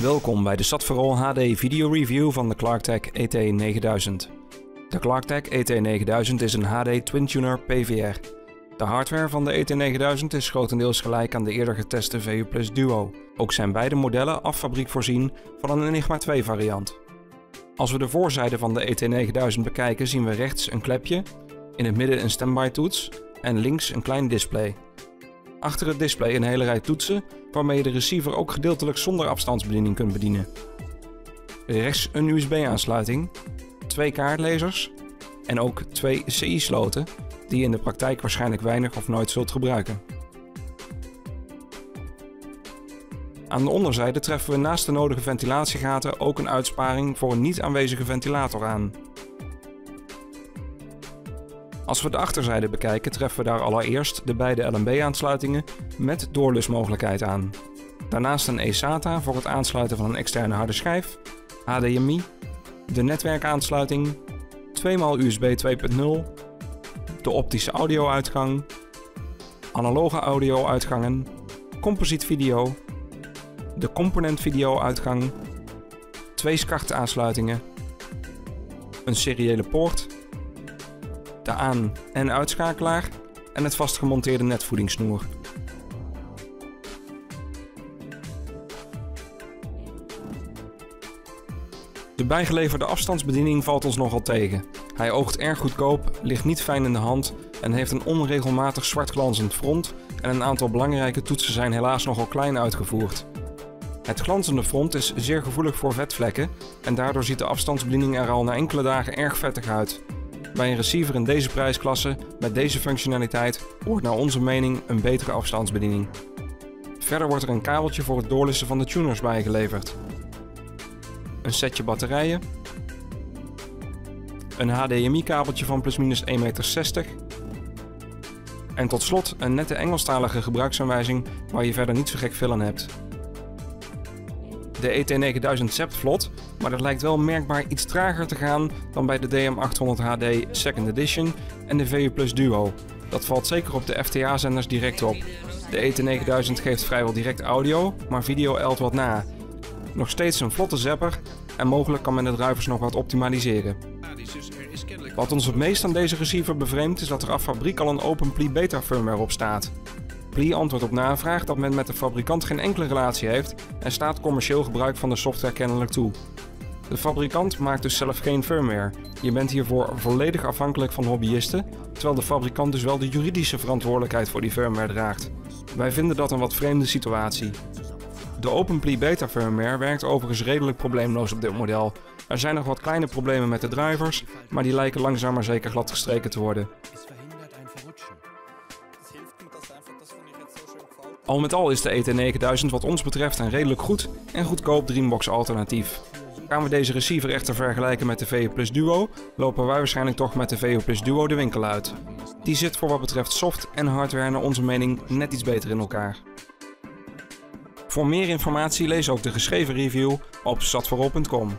Welkom bij de Stadverrol HD video review van de Clarktech ET9000. De Clarktech ET9000 is een HD Twin Tuner PVR. De hardware van de ET9000 is grotendeels gelijk aan de eerder geteste VU Plus Duo. Ook zijn beide modellen af fabriek voorzien van een Enigma 2 variant. Als we de voorzijde van de ET9000 bekijken zien we rechts een klepje, in het midden een standby toets en links een klein display. Achter het display een hele rij toetsen waarmee je de receiver ook gedeeltelijk zonder afstandsbediening kunt bedienen. Rechts een USB-aansluiting, twee kaartlezers en ook twee CI-sloten die je in de praktijk waarschijnlijk weinig of nooit zult gebruiken. Aan de onderzijde treffen we naast de nodige ventilatiegaten ook een uitsparing voor een niet aanwezige ventilator aan. Als we de achterzijde bekijken treffen we daar allereerst de beide LNB-aansluitingen met doorlusmogelijkheid aan. Daarnaast een eSATA voor het aansluiten van een externe harde schijf, HDMI, de netwerkaansluiting, 2x USB 2.0, de optische audio-uitgang, analoge audio-uitgangen, composiet video, de component video-uitgang, twee SCART aansluitingen, een seriële poort de aan- en uitschakelaar en het vastgemonteerde netvoedingssnoer. De bijgeleverde afstandsbediening valt ons nogal tegen. Hij oogt erg goedkoop, ligt niet fijn in de hand en heeft een onregelmatig zwart glanzend front en een aantal belangrijke toetsen zijn helaas nogal klein uitgevoerd. Het glanzende front is zeer gevoelig voor vetvlekken en daardoor ziet de afstandsbediening er al na enkele dagen erg vettig uit. Bij een receiver in deze prijsklasse met deze functionaliteit wordt naar onze mening een betere afstandsbediening. Verder wordt er een kabeltje voor het doorlissen van de tuners bijgeleverd. Een setje batterijen. Een HDMI kabeltje van plusminus 1,60 meter. En tot slot een nette Engelstalige gebruiksaanwijzing waar je verder niet zo gek veel aan hebt. De ET9000 zept vlot, maar dat lijkt wel merkbaar iets trager te gaan dan bij de DM800 HD Second Edition en de VU Plus Duo. Dat valt zeker op de FTA-zenders direct op. De ET9000 geeft vrijwel direct audio, maar video elt wat na. Nog steeds een vlotte zapper en mogelijk kan men de drivers nog wat optimaliseren. Wat ons het meest aan deze receiver bevreemdt is dat er af fabriek al een OpenPLI beta firmware op staat. Pli antwoordt op navraag dat men met de fabrikant geen enkele relatie heeft en staat commercieel gebruik van de software kennelijk toe. De fabrikant maakt dus zelf geen firmware. Je bent hiervoor volledig afhankelijk van hobbyisten, terwijl de fabrikant dus wel de juridische verantwoordelijkheid voor die firmware draagt. Wij vinden dat een wat vreemde situatie. De OpenPLI beta firmware werkt overigens redelijk probleemloos op dit model. Er zijn nog wat kleine problemen met de drivers, maar die lijken langzaam maar zeker gladgestreken te worden. Al met al is de ET9000 wat ons betreft een redelijk goed en goedkoop Dreambox alternatief. Gaan we deze receiver echter vergelijken met de VU Plus Duo, lopen wij waarschijnlijk toch met de VU Plus Duo de winkel uit. Die zit voor wat betreft soft en hardware naar onze mening net iets beter in elkaar. Voor meer informatie lees ook de geschreven review op stadvoorop.com.